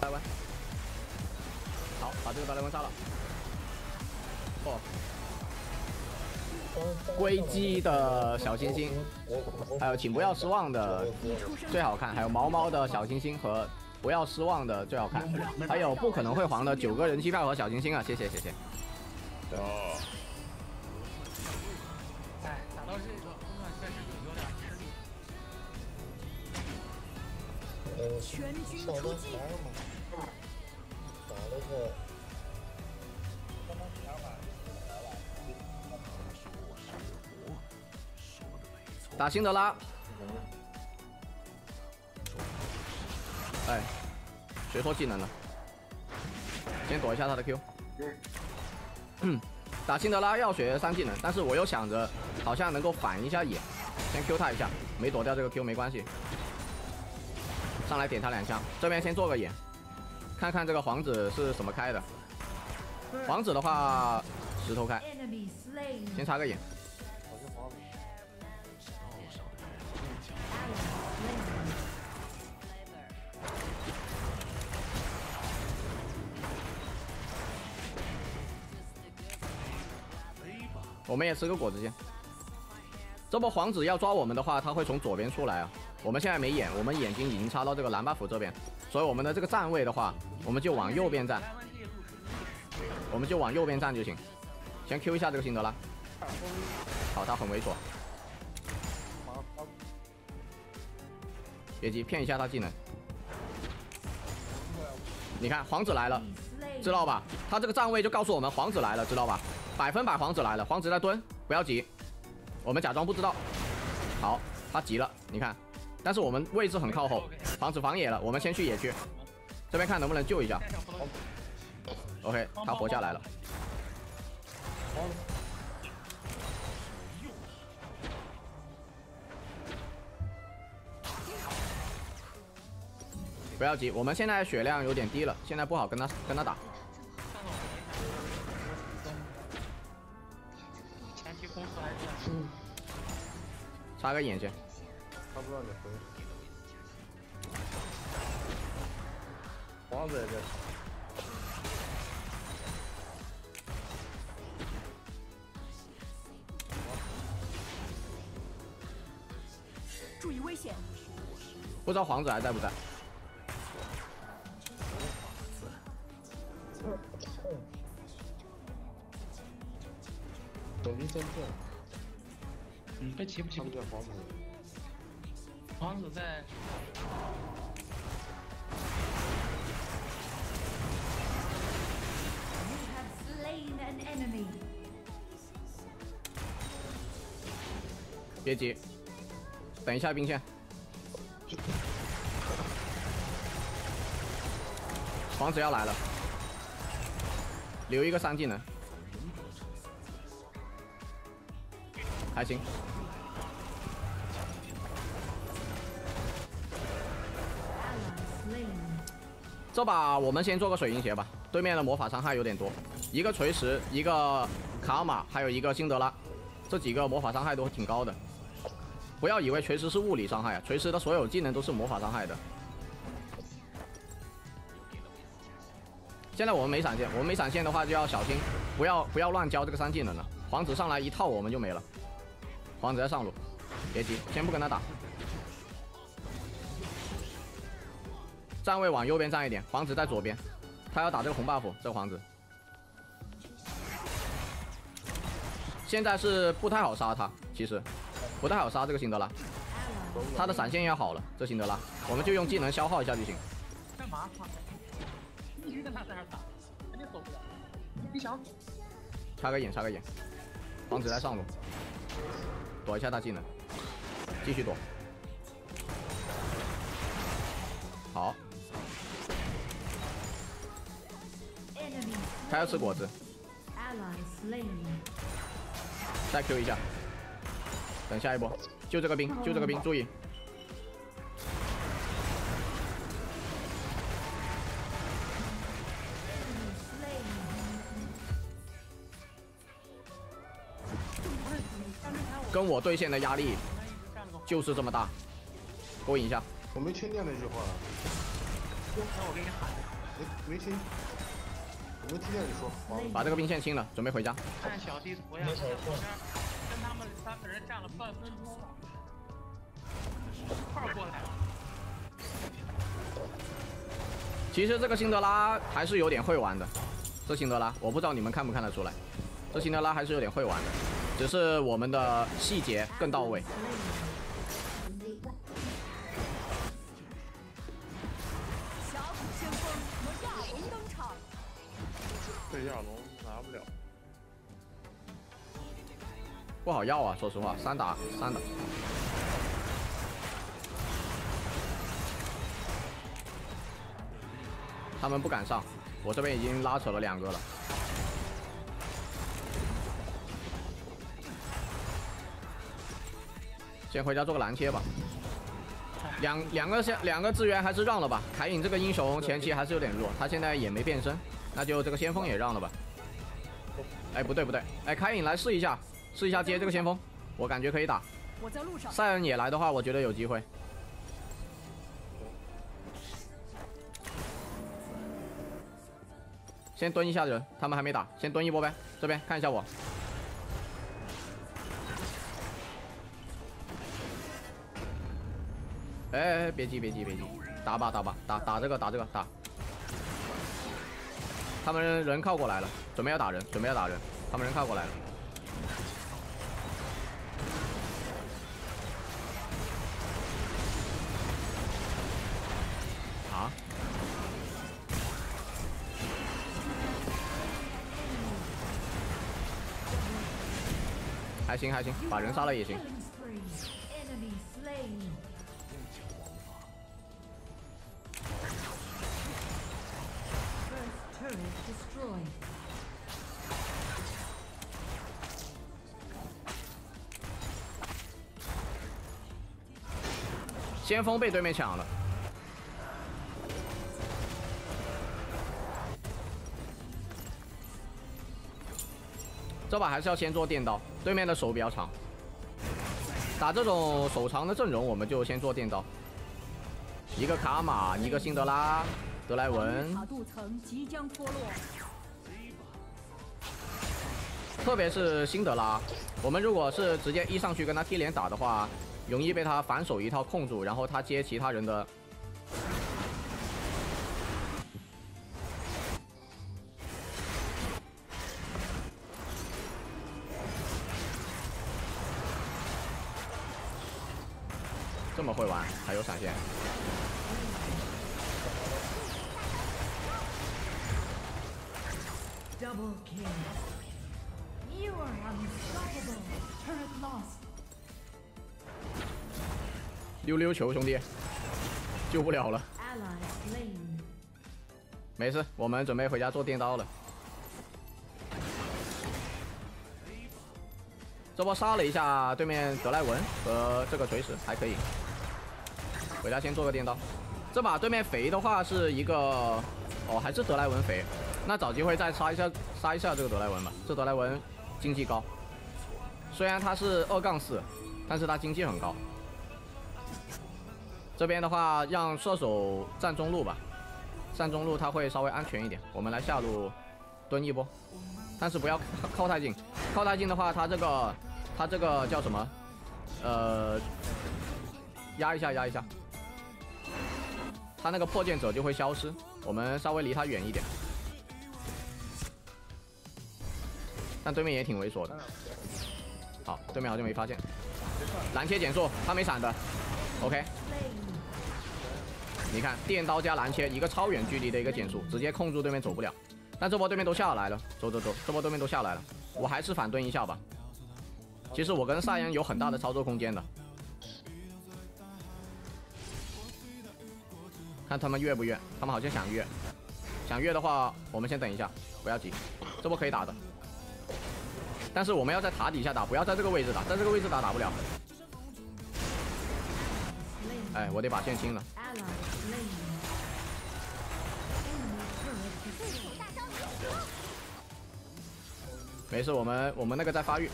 白文，好，把这个白来文杀了。哦，硅基的小星星，还有请不要失望的最好看，还有毛毛的小星星和不要失望的最好看，还有不可能会黄的九个人气票和小星星啊，谢谢谢谢。哦。哎，打到这个阶段确实有点吃力。呃，全军出击。打了个。打辛德拉。哎，学错技能了，先躲一下他的 Q。打辛德拉要学三技能，但是我又想着好像能够反一下野，先 Q 他一下，没躲掉这个 Q 没关系。上来点他两枪，这边先做个野，看看这个皇子是什么开的。皇子的话，石头开，先插个眼。我们也吃个果子先。这波皇子要抓我们的话，他会从左边出来啊。我们现在没眼，我们眼睛已经插到这个蓝 buff 这边，所以我们的这个站位的话，我们就往右边站。我们就往右边站就行。先 Q 一下这个辛德拉。好，他很猥琐。别急，骗一下他技能。你看皇子来了，知道吧？他这个站位就告诉我们皇子来了，知道吧？百分百皇子来了，皇子在蹲，不要急，我们假装不知道。好，他急了，你看。但是我们位置很靠后，防止防野了，我们先去野区，这边看能不能救一下。OK，他活下来了。不要急，我们现在血量有点低了，现在不好跟他跟他打。前期公司还是插个眼先。王子在这。注意危险！不知道皇子还在不在？手机先进。嗯，被骑不骑不叫皇子。皇子在。别急，等一下兵线。皇子要来了，留一个三技能，还行。这把我们先做个水银鞋吧，对面的魔法伤害有点多，一个锤石，一个卡尔玛，还有一个辛德拉，这几个魔法伤害都挺高的。不要以为锤石是物理伤害啊，锤石的所有技能都是魔法伤害的。现在我们没闪现，我们没闪现的话就要小心，不要不要乱交这个三技能了。皇子上来一套我们就没了，皇子在上路，别急，先不跟他打。站位往右边站一点，皇子在左边，他要打这个红 buff，这个皇子。现在是不太好杀他，其实不太好杀这个辛德拉，他的闪现要好了，这辛德拉，我们就用技能消耗一下就行。干嘛？必须跟他在那打，肯定走不了。你想？插个眼，插个眼，皇子在上路，躲一下他技能，继续躲。好。他要吃果子，再 Q 一下，等下一波，就这个兵，就这个兵，注意。跟我对线的压力就是这么大，勾引一下。我没听见那句话。那我给你喊。没没听，说。把这个兵线清了，准备回家。看小地图呀，这跟他们三个人站了半分钟了，一块过来了。其实这个辛德拉还是有点会玩的，这辛德拉我不知道你们看不看得出来，这辛德拉还是有点会玩的，只是我们的细节更到位。这亚龙拿不了，不好要啊，说实话，三打三打。他们不敢上，我这边已经拉扯了两个了。先回家做个拦切吧。两两个先两个资源还是让了吧。凯隐这个英雄前期还是有点弱，他现在也没变身，那就这个先锋也让了吧。哎，不对不对，哎，凯隐来试一下，试一下接这个先锋，我感觉可以打。我在路上。赛恩也来的话，我觉得有机会。先蹲一下人，他们还没打，先蹲一波呗。这边看一下我。哎，别急别急别急，打吧打吧打打这个打这个打。他们人靠过来了，准备要打人，准备要打人，他们人靠过来了。啊？还行还行，把人杀了也行。先锋被对面抢了。这把还是要先做电刀，对面的手比较长。打这种手长的阵容，我们就先做电刀。一个卡玛，一个辛德拉，德莱文，特别是辛德拉，我们如果是直接一上去跟他贴脸打的话，容易被他反手一套控住，然后他接其他人的。溜溜球，兄弟，救不了了。没事，我们准备回家做电刀了。这波杀了一下对面德莱文和这个锤石，还可以。回家先做个电刀。这把对面肥的话是一个，哦，还是德莱文肥。那找机会再杀一下，杀一下这个德莱文吧。这德莱文经济高，虽然他是二杠四，但是他经济很高。这边的话，让射手站中路吧。站中路他会稍微安全一点，我们来下路蹲一波，但是不要靠太近，靠太近的话，他这个他这个叫什么？呃，压一下压一下，他那个破剑者就会消失，我们稍微离他远一点。但对面也挺猥琐的，好，对面好像没发现，蓝切减速，他没闪的，OK。你看，电刀加蓝切，一个超远距离的一个减速，直接控住对面走不了。但这波对面都下来了，走走走，这波对面都下来了，我还是反蹲一下吧。其实我跟萨恩有很大的操作空间的，看他们越不越，他们好像想越，想越的话，我们先等一下，不要急，这波可以打的。但是我们要在塔底下打，不要在这个位置打，在这个位置打打不了。哎，我得把线清了。没事我们我们那个在发育。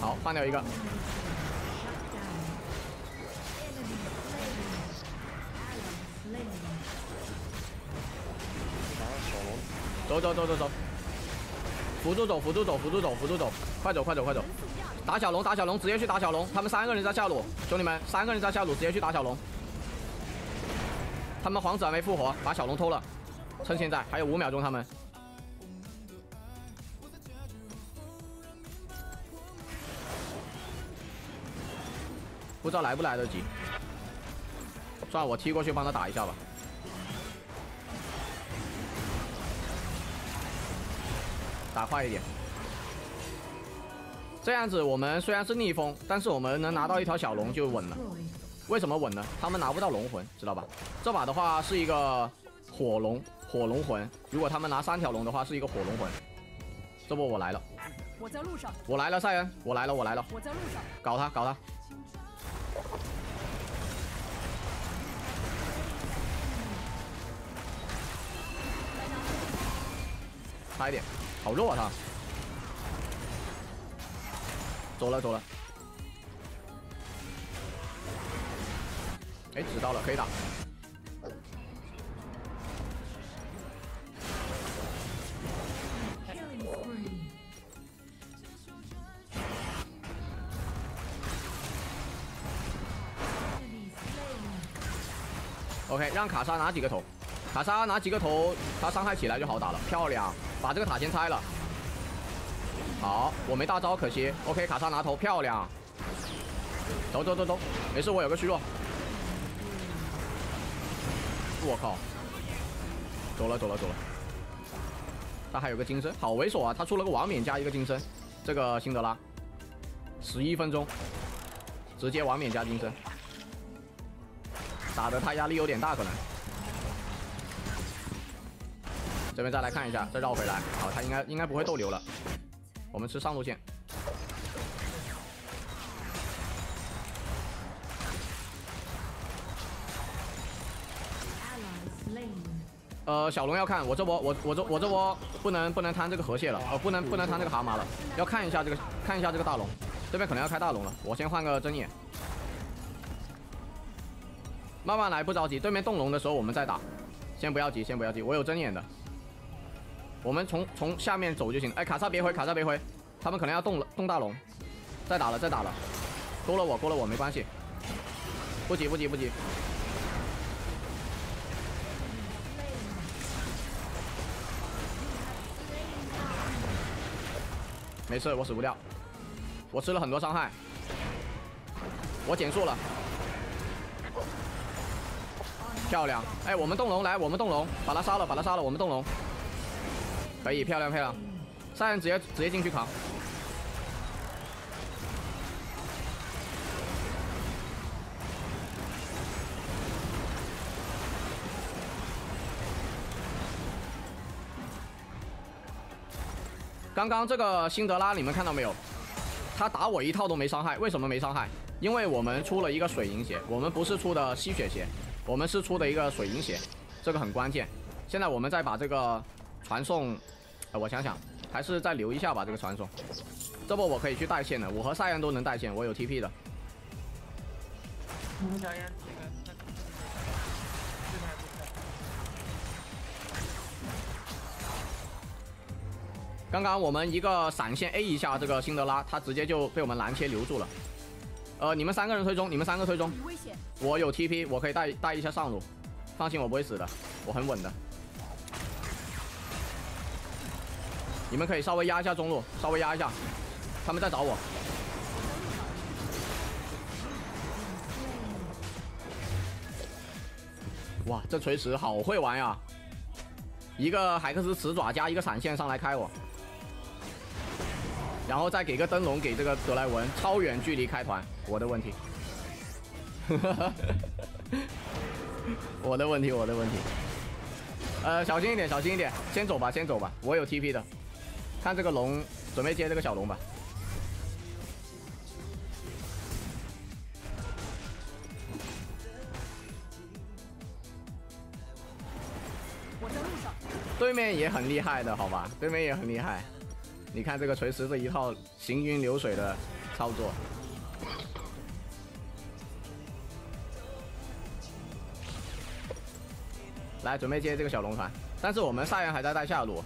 好换掉一个。走走走走走。辅助走，辅助走，辅助走，辅助走，快走快走快走！打小龙打小龙，直接去打小龙。他们三个人在下路，兄弟们，三个人在下路，直接去打小龙。他们皇子还没复活，把小龙偷了，趁现在还有五秒钟，他们。不知道来不来得及，算了，我踢过去帮他打一下吧。打快一点，这样子我们虽然是逆风，但是我们能拿到一条小龙就稳了。为什么稳呢？他们拿不到龙魂，知道吧？这把的话是一个火龙，火龙魂。如果他们拿三条龙的话，是一个火龙魂。这波我来了，我在路上。我来了，赛恩，我来了，我来了。我在路上。搞他，搞他。差一点。好弱啊他！走了走了，哎，知道了，可以打。OK，让卡莎拿几个头，卡莎拿几个头，他伤害起来就好打了，漂亮。把这个塔先拆了，好，我没大招，可惜。OK，卡莎拿头，漂亮。走走走走，没事，我有个虚弱。我靠，走了走了走了。他还有个金身，好猥琐啊！他出了个王冕加一个金身，这个辛德拉，十一分钟，直接王冕加金身，打的他压力有点大，可能。这边再来看一下，再绕回来，好，他应该应该不会逗留了。我们吃上路线。呃，小龙要看我这波，我我这我这波不能不能贪这个河蟹了，呃，不能不能贪这个蛤蟆了，要看一下这个看一下这个大龙，这边可能要开大龙了，我先换个针眼，慢慢来，不着急，对面动龙的时候我们再打，先不要急，先不要急，我有针眼的。我们从从下面走就行。哎，卡莎别回，卡莎别回，他们可能要动了，动大龙，再打了，再打了，勾了我，勾了我，没关系，不急不急不急，没事，我死不掉，我吃了很多伤害，我减速了，漂亮，哎，我们动龙来，我们动龙，把他杀了，把他杀了，我们动龙。可以，漂亮漂亮，三人直接直接进去扛。刚刚这个辛德拉你们看到没有？他打我一套都没伤害，为什么没伤害？因为我们出了一个水银鞋，我们不是出的吸血鞋，我们是出的一个水银鞋，这个很关键。现在我们再把这个传送。呃，我想想，还是再留一下吧。这个传送，这波我可以去带线的，我和赛恩都能带线，我有 TP 的。刚刚我们一个闪现 A 一下这个辛德拉，他直接就被我们蓝切留住了。呃，你们三个人推中，你们三个推中。我有 TP，我可以带带一下上路，放心，我不会死的，我很稳的。你们可以稍微压一下中路，稍微压一下，他们在找我。哇，这锤石好会玩呀！一个海克斯磁爪加一个闪现上来开我，然后再给个灯笼给这个德莱文，超远距离开团，我的问题。我的问题，我的问题。呃，小心一点，小心一点，先走吧，先走吧，我有 TP 的。看这个龙，准备接这个小龙吧。我在路上。对面也很厉害的，好吧？对面也很厉害。你看这个锤石这一套行云流水的操作。来，准备接这个小龙团，但是我们赛人还在带下路，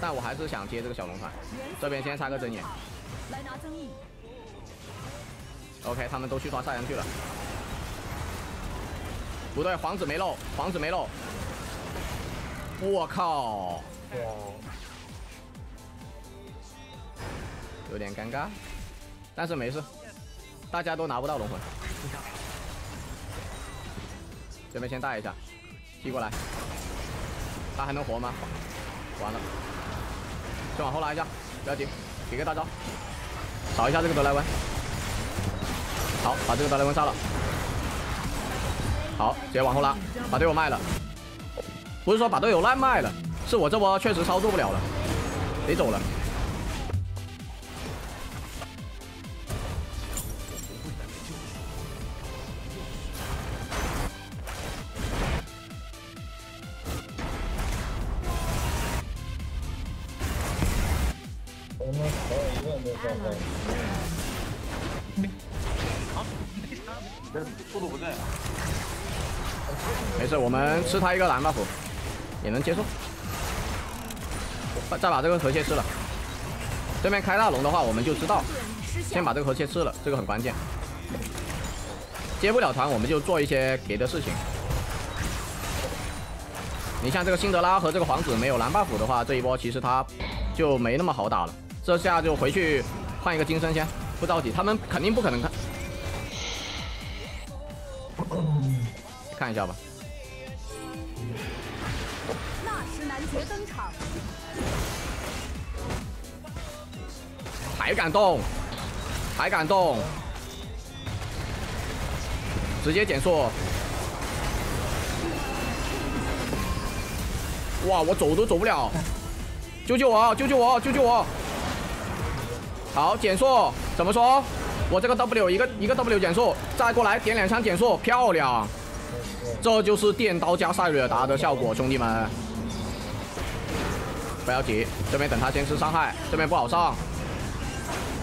但我还是想接这个小龙团。这边先插个针眼。来拿增益。OK，他们都去抓赛人去了。不对，皇子没漏，皇子没漏。我靠！有点尴尬，但是没事，大家都拿不到龙魂。这边先带一下，踢过来，他还能活吗？完了，先往后拉一下，不要紧，给个大招，扫一下这个德莱文。好，把这个德莱文杀了。好，直接往后拉，把队友卖了。不是说把队友烂卖了，是我这波确实操作不了了，得走了。有一万多状态。这速度不在。没事，我们吃他一个蓝 buff 也能接受。再把这个河蟹吃了。对面开大龙的话，我们就知道，先把这个河蟹吃了，这个很关键。接不了团，我们就做一些别的事情。你像这个辛德拉和这个皇子没有蓝 buff 的话，这一波其实他就没那么好打了。这下就回去换一个金身先，不着急，他们肯定不可能看。看一下吧。纳什男爵登场，还敢动，还敢动，直接减速。哇，我走都走不了，救救我，救救我，救救我！好，减速，怎么说？我这个 W 一个一个 W 减速，再过来点两枪减速，漂亮！这就是电刀加塞瑞尔达的效果，兄弟们。不要急，这边等他先吃伤害，这边不好上。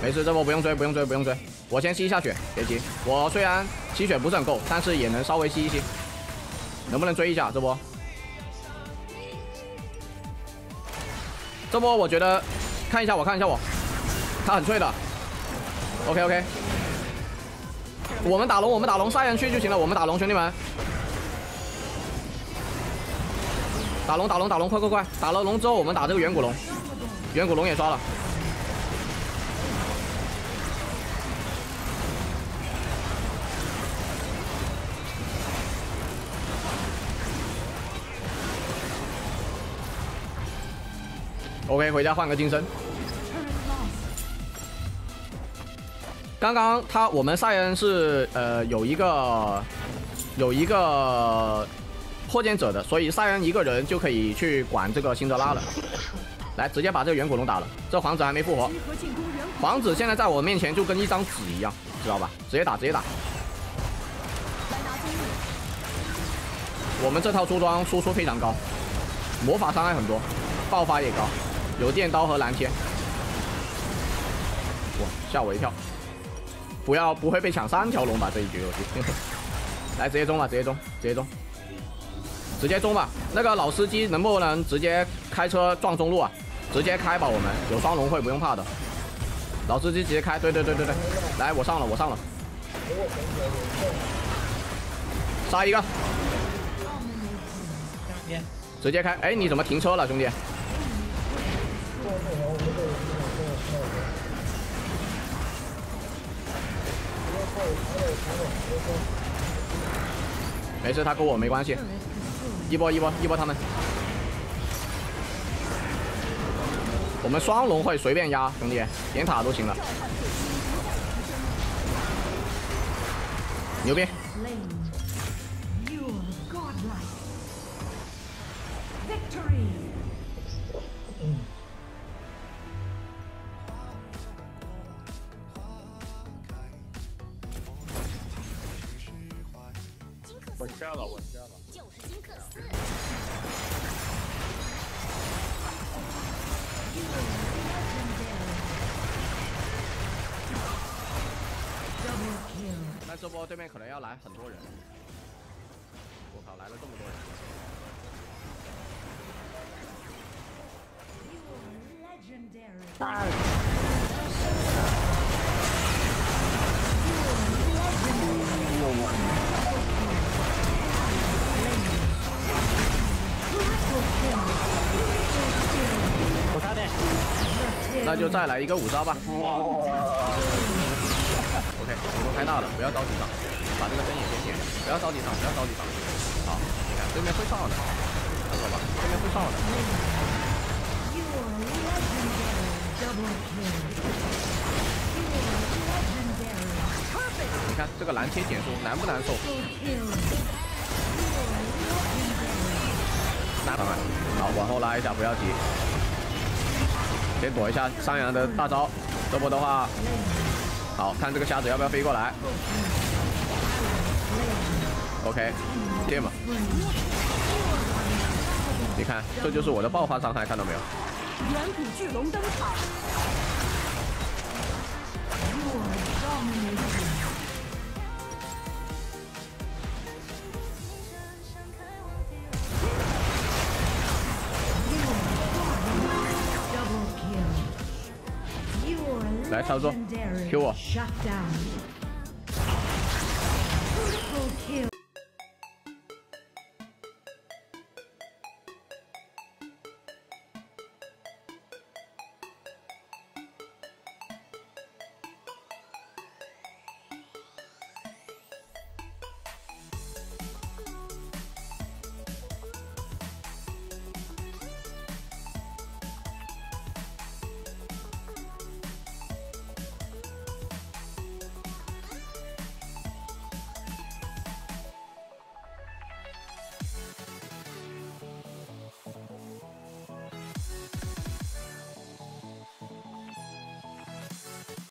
没事，这波不用追，不用追，不用追。我先吸一下血，别急。我虽然吸血不是很够，但是也能稍微吸一吸。能不能追一下这波？这波我觉得，看一下我，看一下我，他很脆的。OK OK，我们打龙，我们打龙，杀人去就行了。我们打龙，兄弟们，打龙打龙打龙，快快快！打了龙之后，我们打这个远古龙，远古龙也刷了。OK，回家换个金身。刚刚他我们赛恩是呃有一个有一个破剑者的，所以赛恩一个人就可以去管这个辛德拉了。来，直接把这个远古龙打了。这皇子还没复活，皇子现在在我面前就跟一张纸一样，知道吧？直接打，直接打。我们这套出装输出非常高，魔法伤害很多，爆发也高，有电刀和蓝天。哇，吓我一跳！不要不会被抢三条龙吧？这一局游戏，来直接中吧，直接中，直接中，直接中吧。那个老司机能不能直接开车撞中路啊？直接开吧，我们有双龙会不用怕的。老司机直接开，对对对对对，来我上了我上了，杀一个，直接开。哎，你怎么停车了，兄弟？没事，他跟我没关系。一波一波一波他们，我们双龙会随便压，兄弟，点塔都行了，牛逼！了，我加了。就是金克斯。那这波对面可能要来很多人。我靠，来了这么多人！我就再来一个五招吧。OK，动作太大了，不要着急上，把这个针眼先点，不要着急上，不要着急上。好，你看对面会上的，看到吧？对面会上的。你看这个蓝切减速难不难受？那当然，好，往后拉一下，不要急。先躲一下上扬的大招，这波的话，好看这个瞎子要不要飞过来？OK，剑嘛，你看这就是我的爆发伤害，看到没有？远古巨龙登场。操作，Q 我。